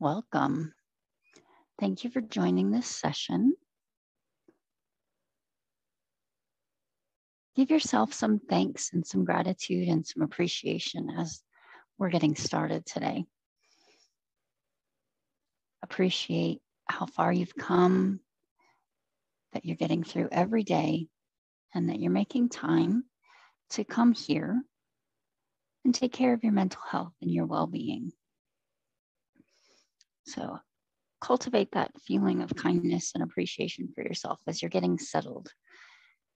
Welcome. Thank you for joining this session. Give yourself some thanks and some gratitude and some appreciation as we're getting started today. Appreciate how far you've come, that you're getting through every day, and that you're making time to come here and take care of your mental health and your well being. So, cultivate that feeling of kindness and appreciation for yourself as you're getting settled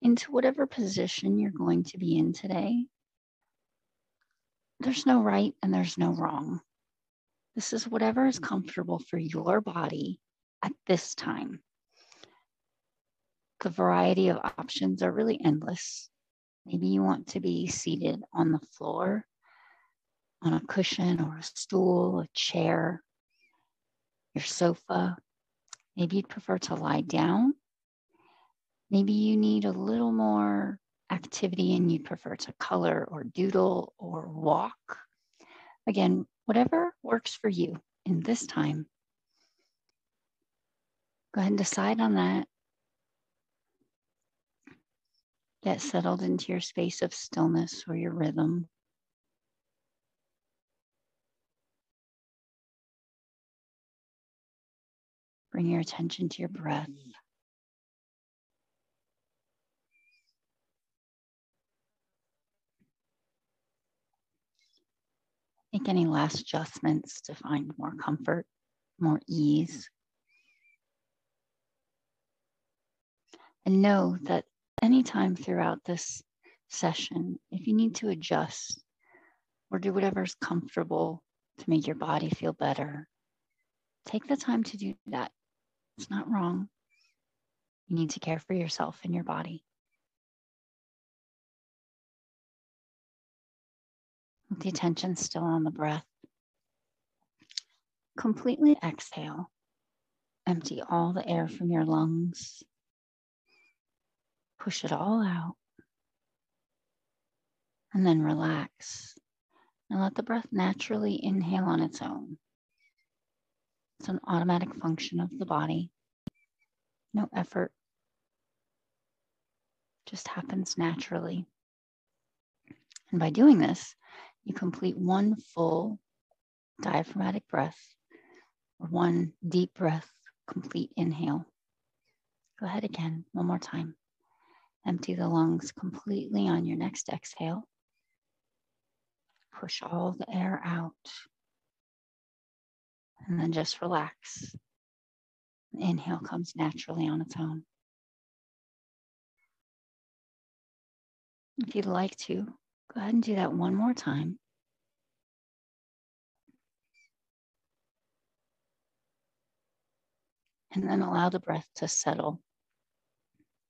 into whatever position you're going to be in today. There's no right and there's no wrong. This is whatever is comfortable for your body at this time. The variety of options are really endless. Maybe you want to be seated on the floor, on a cushion or a stool, a chair, your sofa. Maybe you'd prefer to lie down. Maybe you need a little more activity and you'd prefer to color or doodle or walk. Again, whatever works for you in this time. Go ahead and decide on that. Get settled into your space of stillness or your rhythm. Bring your attention to your breath. Make any last adjustments to find more comfort, more ease. And know that anytime throughout this session, if you need to adjust or do whatever's comfortable to make your body feel better, take the time to do that. It's not wrong. You need to care for yourself and your body. With the attention still on the breath, completely exhale. Empty all the air from your lungs. Push it all out. And then relax. And let the breath naturally inhale on its own. It's an automatic function of the body. No effort. Just happens naturally. And by doing this, you complete one full diaphragmatic breath or one deep breath, complete inhale. Go ahead again, one more time. Empty the lungs completely on your next exhale. Push all the air out and then just relax. Inhale comes naturally on its own. If you'd like to, go ahead and do that one more time. And then allow the breath to settle.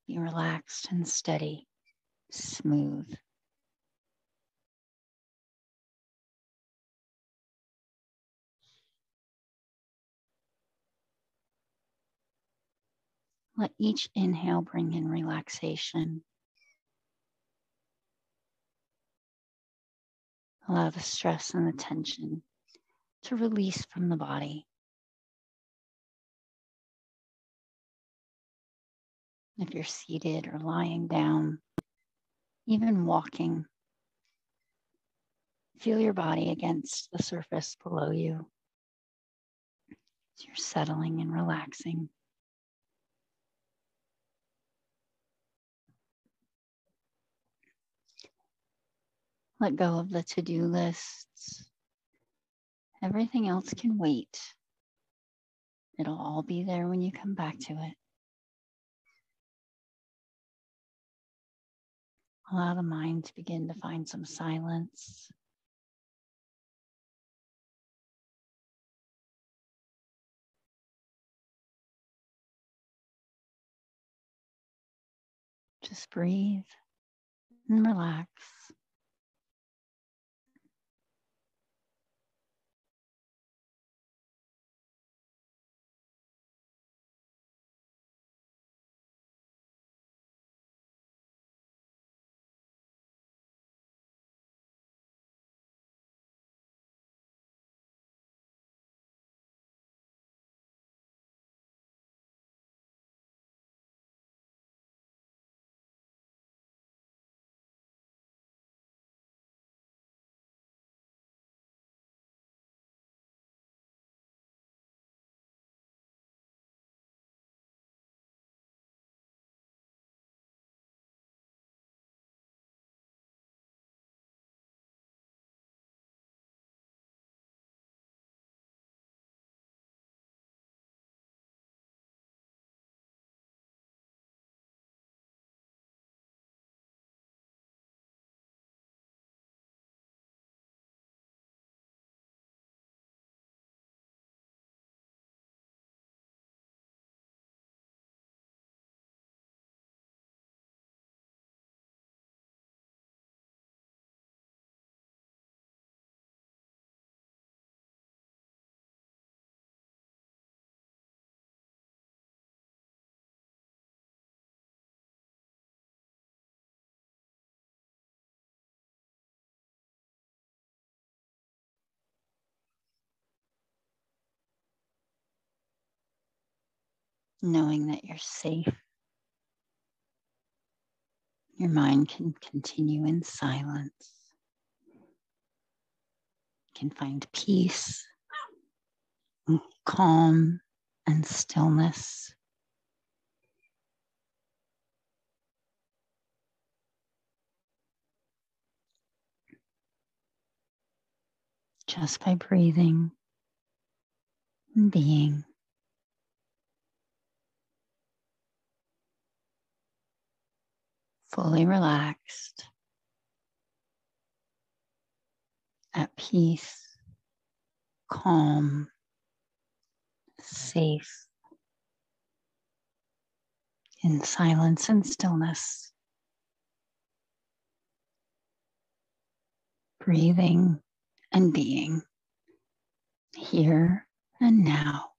Be relaxed and steady, smooth. Let each inhale bring in relaxation. Allow the stress and the tension to release from the body. If you're seated or lying down, even walking, feel your body against the surface below you you're settling and relaxing. Let go of the to do lists. Everything else can wait. It'll all be there when you come back to it. Allow the mind to begin to find some silence. Just breathe and relax. Knowing that you're safe. Your mind can continue in silence, can find peace, calm, and stillness. Just by breathing and being. Fully relaxed, at peace, calm, safe, in silence and stillness. Breathing and being here and now.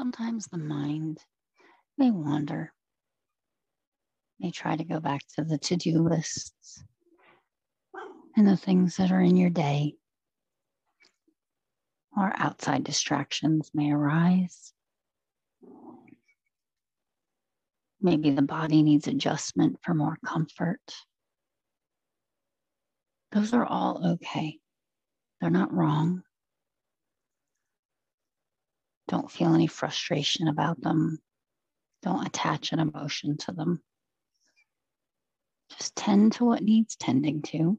Sometimes the mind may wander, may try to go back to the to do lists and the things that are in your day, or outside distractions may arise. Maybe the body needs adjustment for more comfort. Those are all okay. They're not wrong. Don't feel any frustration about them. Don't attach an emotion to them. Just tend to what needs tending to.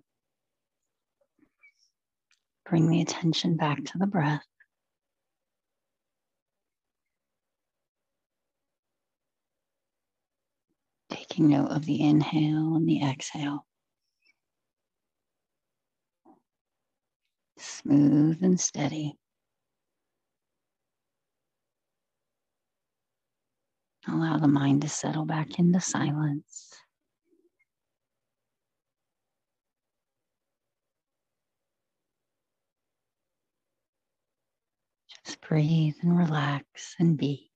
Bring the attention back to the breath. Taking note of the inhale and the exhale. Smooth and steady. Allow the mind to settle back into silence. Just breathe and relax and be.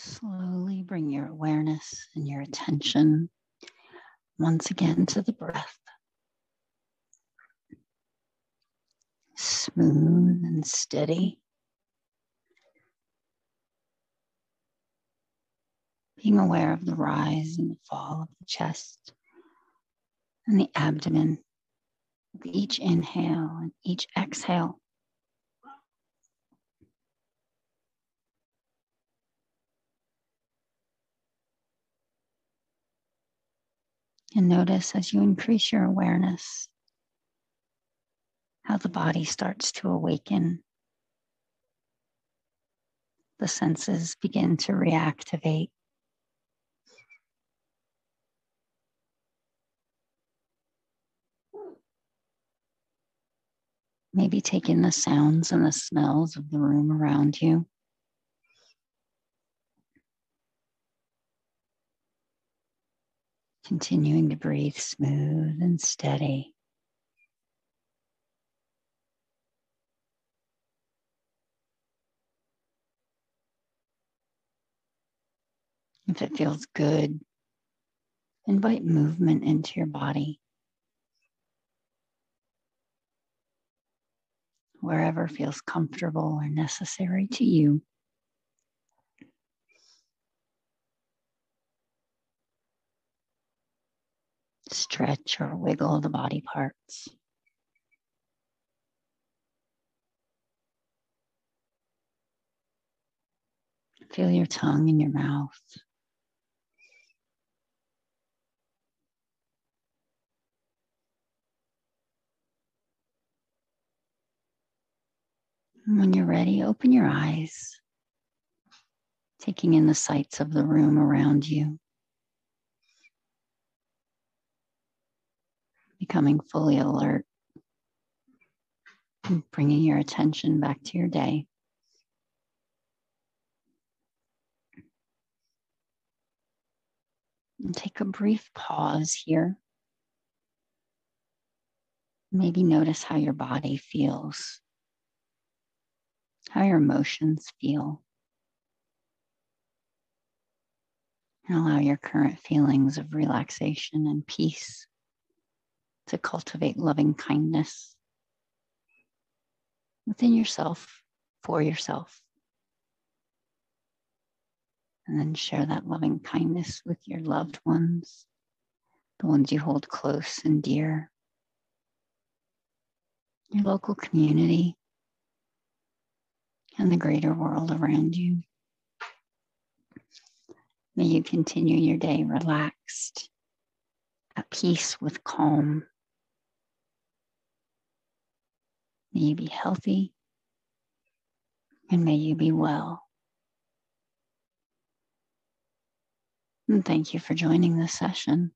Slowly bring your awareness and your attention once again to the breath. Smooth and steady. Being aware of the rise and the fall of the chest and the abdomen with each inhale and each exhale. And notice as you increase your awareness how the body starts to awaken. The senses begin to reactivate. Maybe take in the sounds and the smells of the room around you. Continuing to breathe smooth and steady. If it feels good, invite movement into your body. Wherever feels comfortable or necessary to you. Stretch or wiggle the body parts. Feel your tongue in your mouth. when you're ready, open your eyes, taking in the sights of the room around you. Becoming fully alert and bringing your attention back to your day. And take a brief pause here. Maybe notice how your body feels, how your emotions feel. And allow your current feelings of relaxation and peace to cultivate loving kindness within yourself, for yourself. And then share that loving kindness with your loved ones, the ones you hold close and dear, your local community, and the greater world around you. May you continue your day relaxed, at peace with calm May you be healthy and may you be well. And thank you for joining this session.